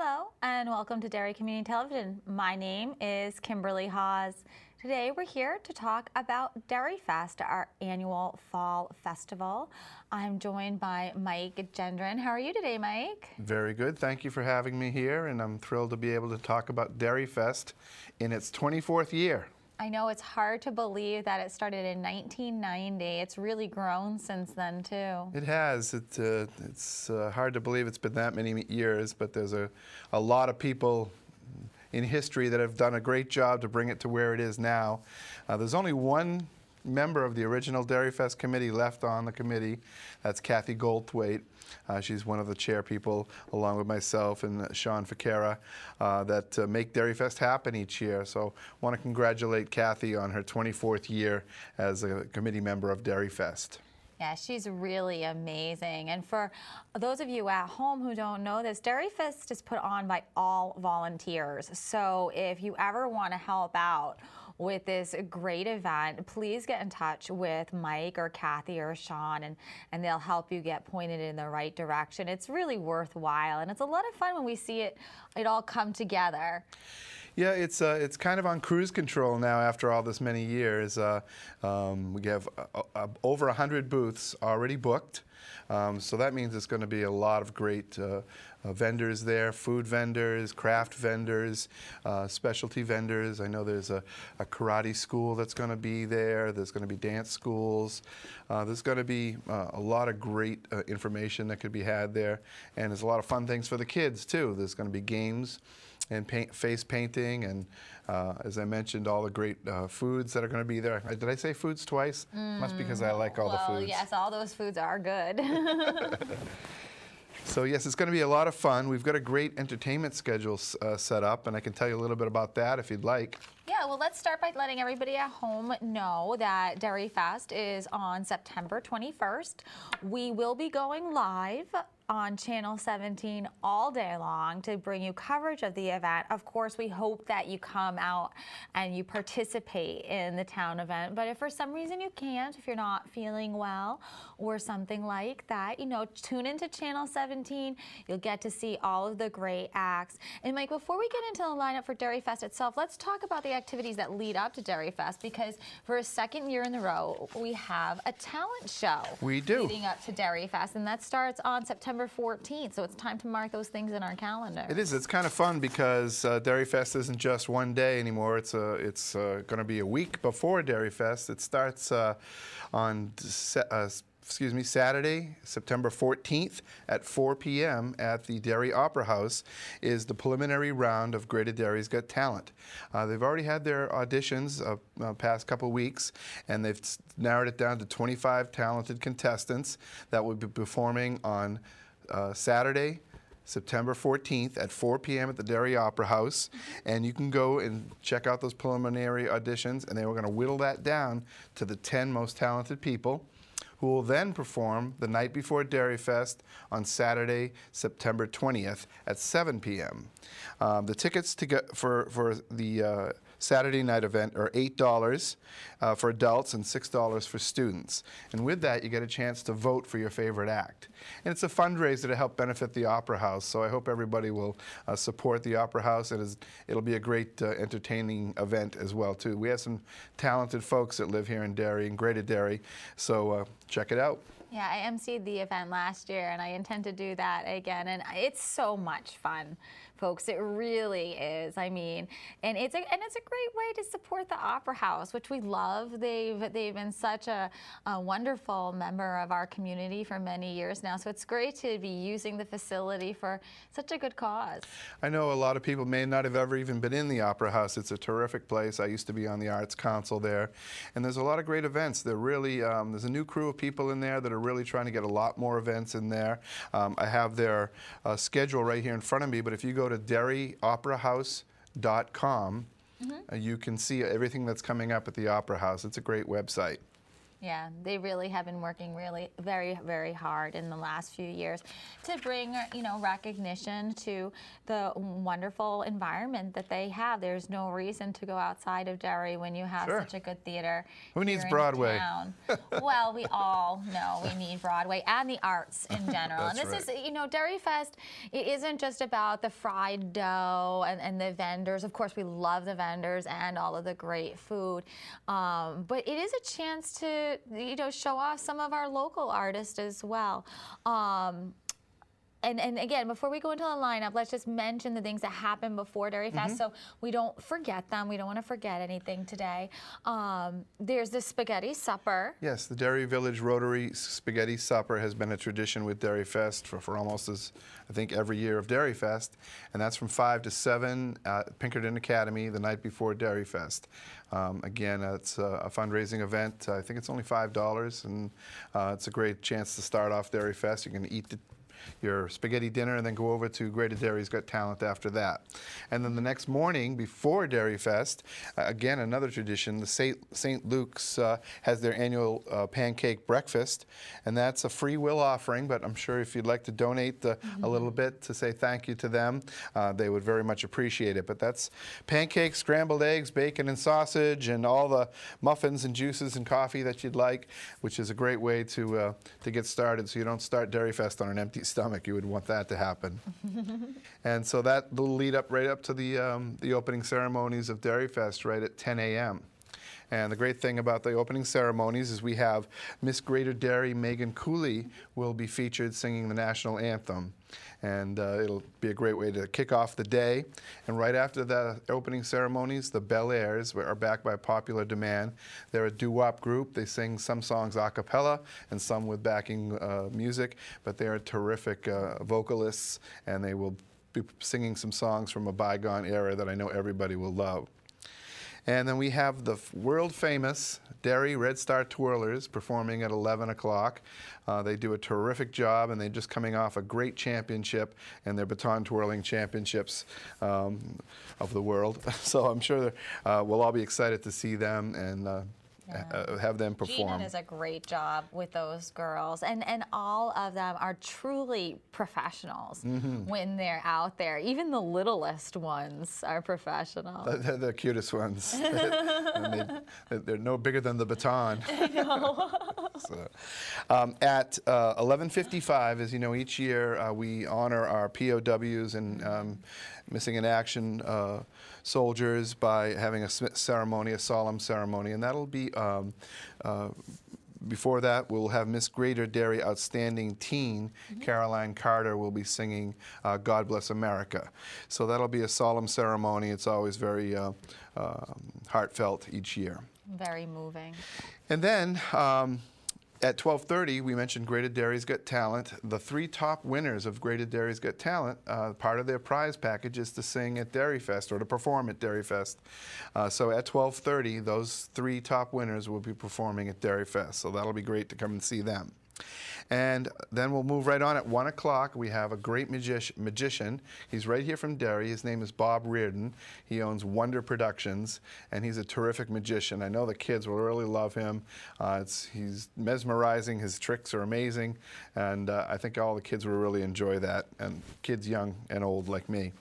Hello and welcome to Derry Community Television. My name is Kimberly Haas. Today we're here to talk about Derry Fest, our annual fall festival. I'm joined by Mike Gendron. How are you today, Mike? Very good. Thank you for having me here, and I'm thrilled to be able to talk about Derry Fest in its 24th year. I know it's hard to believe that it started in 1990. It's really grown since then, too. It has. It, uh, it's uh, hard to believe it's been that many years, but there's a, a lot of people in history that have done a great job to bring it to where it is now. Uh, there's only one member of the original Derry Fest committee left on the committee. That's Kathy Goldthwait. Uh, she's one of the chair people, along with myself and uh, Sean Ficara, uh, that uh, make Derry Fest happen each year. So want to congratulate Kathy on her 24th year as a committee member of Derry Fest. Yeah, she's really amazing. And for those of you at home who don't know this, Derry Fest is put on by all volunteers. So if you ever want to help out with this great event, please get in touch with Mike or Kathy or Sean and, and they'll help you get pointed in the right direction. It's really worthwhile and it's a lot of fun when we see it, it all come together. Yeah, it's uh, it's kind of on cruise control now after all this many years. Uh, um, we have uh, uh over 100 booths already booked. Um, so that means it's going to be a lot of great uh, uh, vendors there, food vendors, craft vendors, uh, specialty vendors. I know there's a, a karate school that's going to be there. There's going to be dance schools. Uh, there's going to be uh, a lot of great uh, information that could be had there. And there's a lot of fun things for the kids, too. There's going to be games and paint, face painting, and uh, as I mentioned, all the great uh, foods that are going to be there. Did I say foods twice? Mm. Must because I like all well, the foods. Oh yes, all those foods are good. So yes, it's going to be a lot of fun. We've got a great entertainment schedule uh, set up, and I can tell you a little bit about that if you'd like. Yeah, well, let's start by letting everybody at home know that Derry Fest is on September 21st. We will be going live on Channel 17 all day long to bring you coverage of the event. Of course, we hope that you come out and you participate in the town event. But if for some reason you can't, if you're not feeling well or something like that, you know, tune into Channel 17. You'll get to see all of the great acts. And Mike, before we get into the lineup for Derry Fest itself, let's talk about the activities that lead up to Derry Fest because for a second year in a row, we have a talent show. We do. Leading up to Derry Fest, and that starts on September September 14th, so it's time to mark those things in our calendar. It is. It's kind of fun because uh, Derry Fest isn't just one day anymore. It's a, it's uh, going to be a week before Derry Fest. It starts uh, on uh, excuse me, Saturday, September 14th at 4 p.m. at the Derry Opera House is the preliminary round of Greater Derry's Got Talent. Uh, they've already had their auditions uh, uh, past couple weeks, and they've narrowed it down to 25 talented contestants that will be performing on uh, Saturday, September 14th at 4 p.m. at the Derry Opera House. And you can go and check out those preliminary auditions, and they were going to whittle that down to the 10 most talented people who will then perform the night before Derry Fest on Saturday, September 20th at 7 p.m. Um, the tickets to get for, for the uh, Saturday night event are $8 uh, for adults and $6 for students. And with that, you get a chance to vote for your favorite act. And it's a fundraiser to help benefit the Opera House, so I hope everybody will uh, support the Opera House. It is, it'll be a great uh, entertaining event as well, too. We have some talented folks that live here in Derry, in Greater Derry, so uh, check it out. Yeah, I emceed the event last year and I intend to do that again. And it's so much fun folks. It really is. I mean, and it's a, and it's a great way to support the Opera House, which we love. They've they've been such a, a wonderful member of our community for many years now. So it's great to be using the facility for such a good cause. I know a lot of people may not have ever even been in the Opera House. It's a terrific place. I used to be on the Arts Council there, and there's a lot of great events. They're really um, there's a new crew of people in there that are really trying to get a lot more events in there. Um, I have their uh, schedule right here in front of me, but if you go to derryoperahouse.com. Mm -hmm. uh, you can see everything that's coming up at the Opera House. It's a great website. Yeah, they really have been working really very, very hard in the last few years to bring, you know, recognition to the wonderful environment that they have. There's no reason to go outside of Derry when you have Sure. such a good theater. Who needs Broadway? well, we all know we need Broadway and the arts in general. and this right. is, you know, Derry Fest, it isn't just about the fried dough and, and the vendors. Of course, we love the vendors and all of the great food. Um, but it is a chance to, you know, show off some of our local artists as well. Um, and, and again, before we go into the lineup, let's just mention the things that happened before Derry Fest so we don't forget them. We don't want to forget anything today. Um, there's the spaghetti supper. Yes, the Derry Village Rotary Spaghetti Supper has been a tradition with Derry Fest for, for almost as, I think, every year of Derry Fest. And that's from 5 to 7 at Pinkerton Academy the night before Derry Fest. Um, again, it's a, a fundraising event. I think it's only $5, and uh, it's a great chance to start off Derry Fest. You can eat the your spaghetti dinner and then go over to Greater Derry's Got Talent after that. And then the next morning, before Derry Fest, uh, again, another tradition, the St. Luke's uh, has their annual uh, pancake breakfast, and that's a free will offering, but I'm sure if you'd like to donate uh, a little bit to say thank you to them, uh, they would very much appreciate it. But that's pancakes, scrambled eggs, bacon and sausage, and all the muffins and juices and coffee that you'd like, which is a great way to, uh, to get started so you don't start Derry Fest on an empty stomach. You would want that to happen. and so that will lead up right up to the, um, the opening ceremonies of Derry Fest right at 10 a.m. And the great thing about the opening ceremonies is we have Miss Greater Derry Megan Cooley will be featured singing the national anthem. And uh, it'll be a great way to kick off the day. And right after the opening ceremonies, the Bel Airs are back by popular demand. They're a doo-wop group. They sing some songs a cappella and some with backing uh, music, but they're terrific uh, vocalists, and they will be singing some songs from a bygone era that I know everybody will love. And then we have the world famous Derry Red Star Twirlers performing at 11 o'clock. Uh, they do a terrific job, and they're just coming off a great championship and their baton twirling championships um, of the world. So I'm sure uh, we'll all be excited to see them and uh, uh, have them perform. Gina does a great job with those girls, and and all of them are truly professionals Mm-hmm. when they're out there. Even the littlest ones are professional. They're the cutest ones. They, they're no bigger than the baton. So, um, at uh, 11:55, as you know, each year uh, we honor our POWs and um, missing in action uh, soldiers by having a ceremony, a solemn ceremony, and that'll be. Um, uh, before that, we'll have Miss Greater Derry Outstanding Teen, Caroline Carter, will be singing uh, God Bless America. So that'll be a solemn ceremony. It's always very uh, um heartfelt each year. Very moving. And then um, at 12:30, we mentioned Greater Derry's Got Talent. The three top winners of Greater Derry's Got Talent, uh, part of their prize package is to sing at Derry Fest or to perform at Derry Fest. Uh, so at 12:30, those three top winners will be performing at Derry Fest. So that'll be great to come and see them. And then we'll move right on at 1 o'clock. We have a great magic- magician. He's right here from Derry. His name is Bob Reardon. He owns Wonder Productions, and he's a terrific magician. I know the kids will really love him. Uh, it's, he's mesmerizing. His tricks are amazing, and uh, I think all the kids will really enjoy that, and kids young and old like me.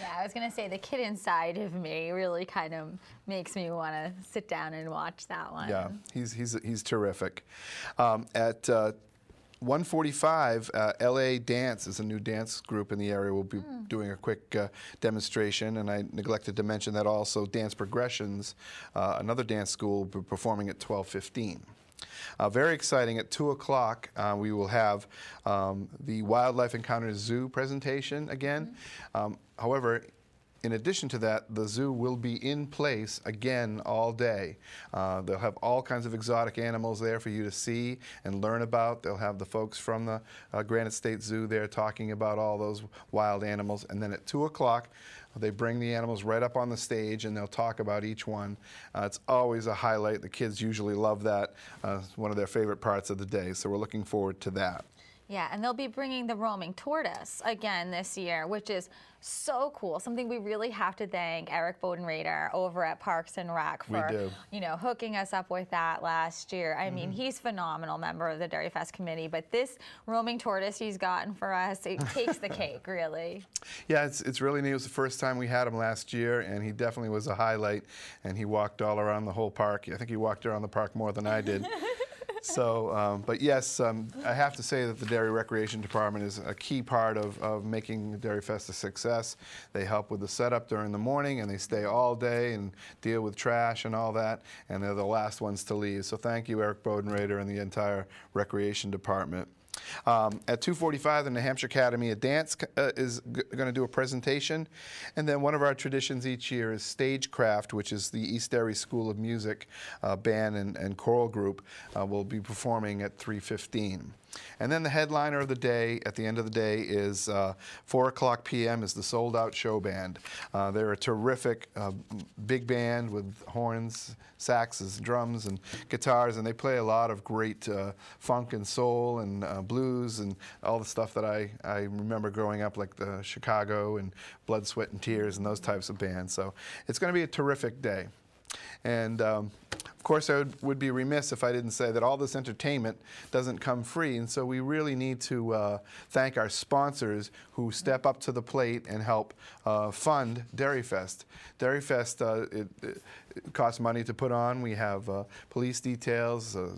Yeah, I was gonna say the kid inside of me really kind of makes me want to sit down and watch that one. Yeah, he's he's he's terrific. Um, at uh, 145, uh, LA Dance is a new dance group in the area. We'll be doing a quick uh, demonstration, and I neglected to mention that also Dance Progressions, uh, another dance school, will be performing at 12:15. Uh, very exciting. At 2 o'clock, uh, we will have um, the Wildlife Encounters Zoo presentation again. Um, however, in addition to that, the zoo will be in place again all day. Uh, they'll have all kinds of exotic animals there for you to see and learn about. They'll have the folks from the uh, Granite State Zoo there talking about all those wild animals. And then at 2 o'clock, they bring the animals right up on the stage and they'll talk about each one. Uh, it's always a highlight. The kids usually love that. Uh, it's one of their favorite parts of the day. So we're looking forward to that. Yeah, and they'll be bringing the roaming tortoise again this year, which is so cool. Something we really have to thank Eric Bodenrader over at Parks and Rec for, you know, hooking us up with that last year. I Mm-hmm. mean, he's phenomenal member of the Derry Fest committee, but this roaming tortoise he's gotten for us, it takes the cake, really. Yeah, it's, it's really neat. It was the first time we had him last year, and he definitely was a highlight. And he walked all around the whole park. I think he walked around the park more than I did. so, um, but yes, um, I have to say that the Derry Recreation Department is a key part of, of making Derry Fest a success. They help with the setup during the morning, and they stay all day and deal with trash and all that. And they're the last ones to leave. So thank you, Eric Bodenrader, and the entire Recreation Department. Um, at 2:45, the New Hampshire Academy of Dance uh, is going to do a presentation, and then one of our traditions each year is Stagecraft, which is the East Derry School of Music uh, band and, and choral group, uh, will be performing at 3:15. And then the headliner of the day, at the end of the day, is uh, 4 o'clock p.m. is the Sold Out Show Band. Uh, they're a terrific uh, big band with horns, saxes, drums, and guitars, and they play a lot of great uh, funk and soul and uh, blues and all the stuff that I, I remember growing up, like the Chicago and Blood, Sweat, and Tears and those types of bands. So it's going to be a terrific day. And um, of course, I would, would be remiss if I didn't say that all this entertainment doesn't come free. And so we really need to uh, thank our sponsors who step up to the plate and help uh, fund Derry Fest. Derry Fest, uh, it, it costs money to put on. We have uh, police details, uh,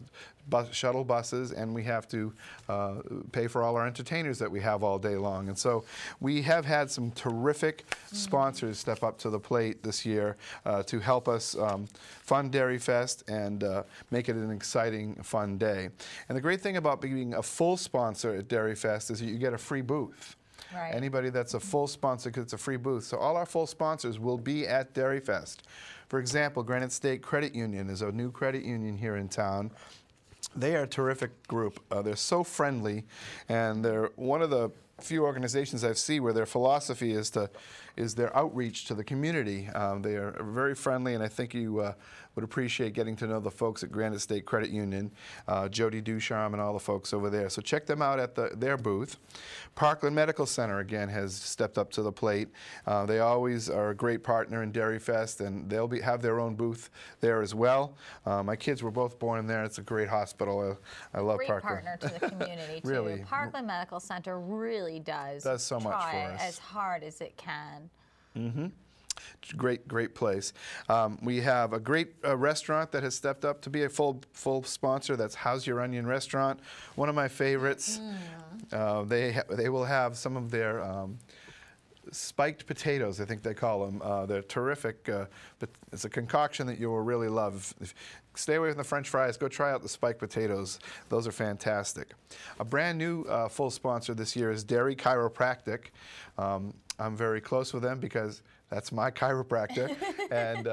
bus, shuttle buses, and we have to uh, pay for all our entertainers that we have all day long. And so we have had some terrific sponsors step up to the plate this year uh, to help us um, fund Derry Fest and uh, make it an exciting, fun day. And the great thing about being a full sponsor at Derry Fest is that you get a free booth. Right. Anybody that's a full sponsor gets a free booth. So all our full sponsors will be at Derry Fest. For example, Granite State Credit Union is a new credit union here in town. They are a terrific group. Uh, they're so friendly, and they're one of the few organizations I've seen where their philosophy is to is their outreach to the community. Um, they are very friendly, and I think you uh, would appreciate getting to know the folks at Granite State Credit Union, uh, Jody Ducharme, and all the folks over there. So check them out at the, their booth. Parkland Medical Center again has stepped up to the plate. Uh, they always are a great partner in Derry Fest, and they'll be have their own booth there as well. Uh, my kids were both born there. It's a great hospital. I, I love Great Parkland. partner to the community, too. Really. Parkland Medical Center really does, Does so much for us. as hard as it can. Mm-hmm. Great, great place. Um, we have a great uh, restaurant that has stepped up to be a full full sponsor. That's How's Your Onion Restaurant, one of my favorites. Uh, they they will have some of their um, spiked potatoes. I think they call them. Uh, they're terrific. Uh, but it's a concoction that you will really love. If, stay away from the French fries. Go try out the spiked potatoes. Those are fantastic. A brand new uh, full sponsor this year is Derry Chiropractic. Um, I'm very close with them because that's my chiropractor, and.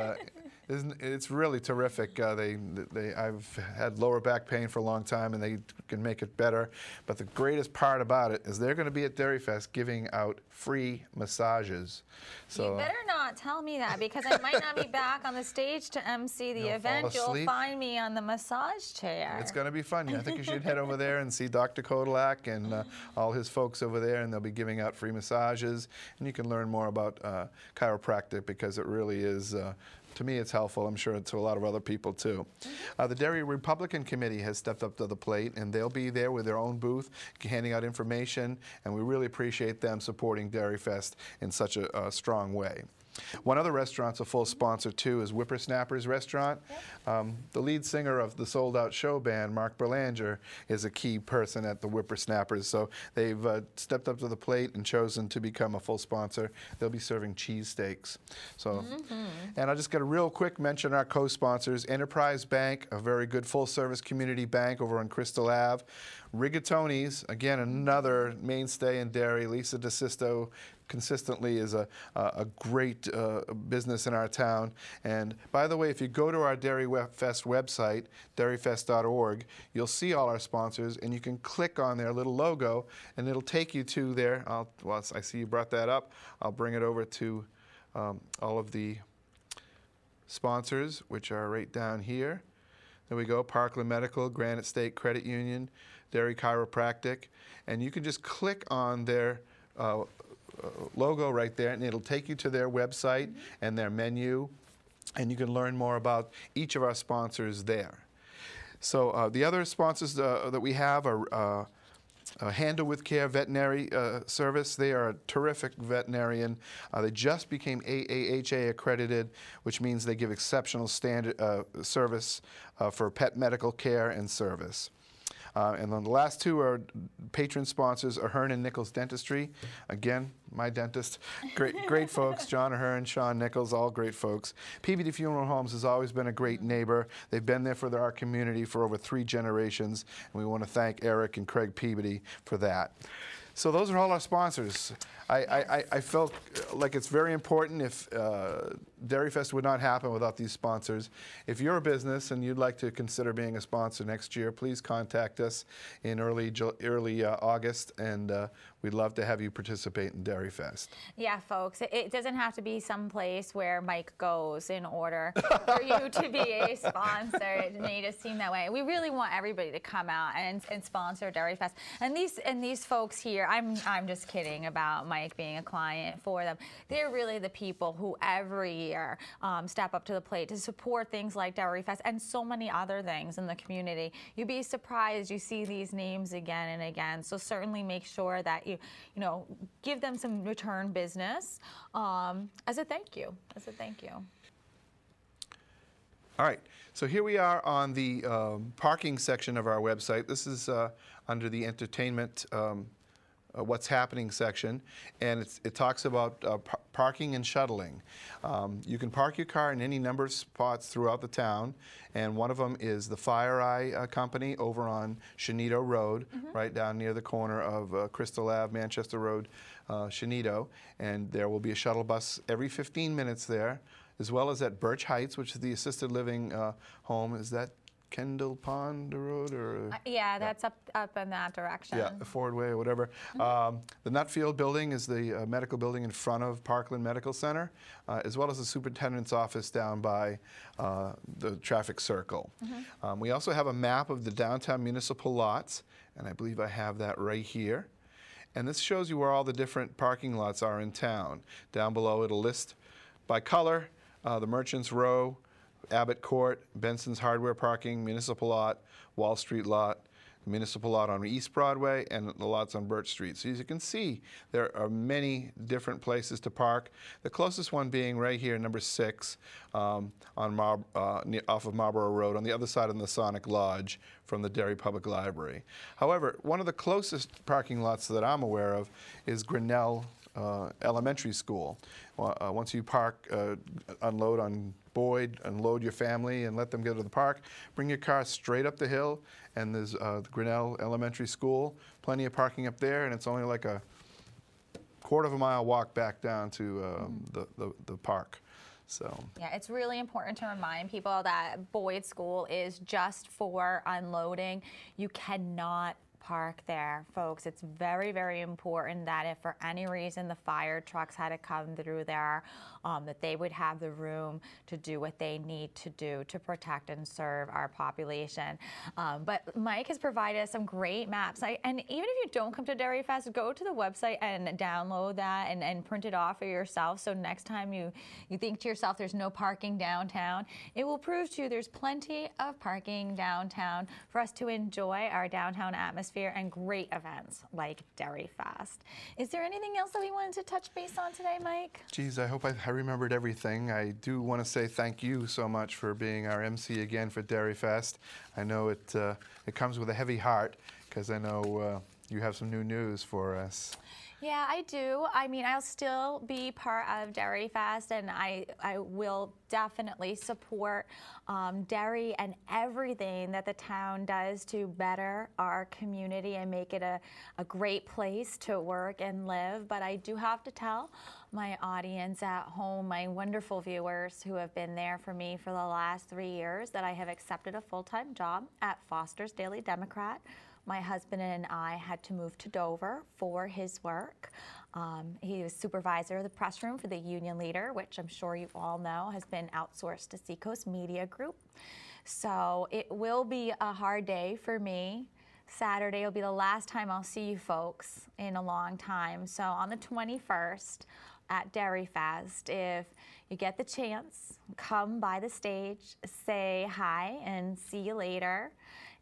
Uh, isn't- It's really terrific. Uh, they, they, I've had lower back pain for a long time, and they can make it better. But the greatest part about it is they're going to be at Derry Fest giving out free massages. So you better not tell me that because I might not be back on the stage to MC the You'll event. You'll find me on the massage chair. it's going to be fun. I think you should head over there and see Dr. Kodalak and uh, all his folks over there, and they'll be giving out free massages. And you can learn more about uh, chiropractic because it really is. To me, it's helpful. I'm sure to a lot of other people too. Uh, the Derry Republican Committee has stepped up to the plate, and they'll be there with their own booth, handing out information. And we really appreciate them supporting Derry Fest in such a, a strong way. One other restaurant's a full sponsor too is Whippersnappers Restaurant. Um, the lead singer of the Sold Out Show band, Mark Berlanger, is a key person at the Whippersnappers. So they've uh, stepped up to the plate and chosen to become a full sponsor. They'll be serving cheesesteaks. So, and I'll just get a real quick mention our co-sponsors: Enterprise Bank, a very good full-service community bank over on Crystal Ave. Rigatoni's, again another mainstay in Derry. Lisa DeSisto consistently is a, a, great uh, business in our town. And by the way, if you go to our Derry Fest website, derryfest.org, you'll see all our sponsors, and you can click on their little logo, and it'll take you to their. I'll, well, I see you brought that up. I'll bring it over to um, all of the sponsors, which are right down here. There we go Parkland Medical, Granite State Credit Union, Derry Chiropractic, and you can just click on their uh, logo right there, and it'll take you to their website and their menu, and you can learn more about each of our sponsors there. So uh, the other sponsors uh, that we have are uh, uh, Handle with Care Veterinary uh, Service. They are a terrific veterinarian. Uh, they just became AAHA accredited, which means they give exceptional standard uh, service for pet medical care and service. Uh, and then the last two are patron sponsors, Ahern and Nichols Dentistry. Again, my dentist. Great, great folks. John Ahern, Sean Nichols, all great folks. Peabody Funeral Homes has always been a great neighbor. They've been there for our community for over three generations, and we want to thank Eric and Craig Peabody for that. So those are all our sponsors. I, I, I felt like it's very important if uh, Derry Fest would not happen without these sponsors. If you're a business and you'd like to consider being a sponsor next year, please contact us in early early uh, August, and uh, we'd love to have you participate in Derry Fest. Yeah, folks, it, it doesn't have to be some place where Mike goes in order for you to be a sponsor. It made it seem that way. We really want everybody to come out and, and sponsor Derry Fest. And these and these folks here, I'm I'm just kidding about Mike being a client for them. They're really the people who every year um, step up to the plate to support things like Derry Fest and so many other things in the community. You'd be surprised you see these names again and again. So certainly make sure that you, you know, give them some return business um, as a thank you, as a thank you. All right, so here we are on the um, parking section of our website. This is uh, under the entertainment um, uh, what's happening section, and it talks about uh, par parking and shuttling. Um, you can park your car in any number of spots throughout the town, and one of them is the FireEye uh, Company over on Shenito Road, mm -hmm. right down near the corner of uh, Crystal Ave, Manchester Road, uh, Shenito, and there will be a shuttle bus every 15 minutes there as well as at Birch Heights, which is the assisted living uh, home. Is that Kendall Pond Road or? Uh, yeah, that's up up in that direction. Yeah, Ford Way or whatever. Mm -hmm. um, the Nutfield building is the uh, medical building in front of Parkland Medical Center, uh, as well as the superintendent's office down by uh, the traffic circle. Mm -hmm. um, we also have a map of the downtown municipal lots, and I believe I have that right here. And this shows you where all the different parking lots are in town. Down below, it'll list by color uh, the Merchants Row, Abbott Court, Benson's Hardware Parking, Municipal Lot, Wall Street Lot, Municipal Lot on East Broadway, and the lots on Birch Street. So as you can see, there are many different places to park. The closest one being right here, number six, um, on Mar uh, off of Marlborough Road, on the other side of the Masonic Lodge from the Derry Public Library. However, one of the closest parking lots that I'm aware of is Grinnell uh, Elementary School. Uh, once you park, uh, unload on Boyd, unload your family and let them go to the park, bring your car straight up the hill and there's uh, the Grinnell Elementary School, plenty of parking up there and it's only like a quarter of a mile walk back down to um, mm. the, the, the park. So yeah, it's really important to remind people that Boyd School is just for unloading. You cannot park there, folks. It's very, very important that if for any reason the fire trucks had to come through there, um, that they would have the room to do what they need to do to protect and serve our population. Um, but Mike has provided some great maps. I, and even if you don't come to Derry Fest, go to the website and download that and, and print it off for yourself. So next time you, you think to yourself there's no parking downtown, it will prove to you there's plenty of parking downtown for us to enjoy our downtown atmosphere atmosphere and great events like Derry Fest. Is there anything else that we wanted to touch base on today, Mike? Geez, I hope I, I remembered everything. I do want to say thank you so much for being our MC again for Derry Fest. I know it, uh, it comes with a heavy heart because I know uh, you have some new news for us. Yeah, I do. I mean, I'll still be part of Derry Fest, and I, I will definitely support um, Derry and everything that the town does to better our community and make it a, a great place to work and live. But I do have to tell my audience at home, my wonderful viewers who have been there for me for the last three years, that I have accepted a full-time job at Foster's Daily Democrat my husband and I had to move to Dover for his work. Um, he was supervisor of the press room for the Union Leader, which I'm sure you all know has been outsourced to Seacoast Media Group. So it will be a hard day for me Saturday will be the last time I'll see you folks in a long time. So on the 21st at Derry Fest, if you get the chance, come by the stage, say hi, and see you later.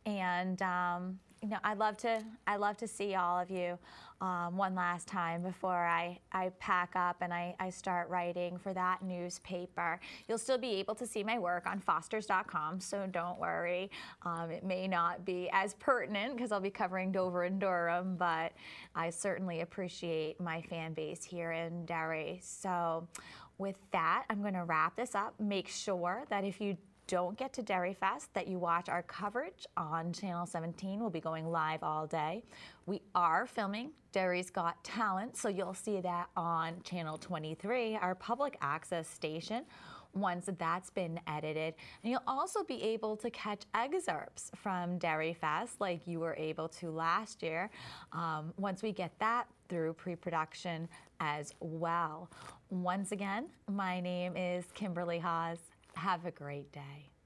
And um, you know, I'd love to. I love to see all of you um, one last time before I, I pack up and I, I start writing for that newspaper. You'll still be able to see my work on Fosters.com, so don't worry. Um, it may not be as pertinent because I'll be covering Dover and Durham, but I certainly appreciate my fan base here in Derry. So, with that, I'm going to wrap this up. Make sure that if you don't get to Derry Fest, that you watch our coverage on Channel 17. We'll be going live all day. We are filming Derry's Got Talent, so you'll see that on Channel 23, our public access station once that's been edited. And you'll also be able to catch excerpts from Derry Fest like you were able to last year um, once we get that through pre-production as well. Once again, my name is Kimberly Haas. Have a great day.